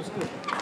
Kıstı.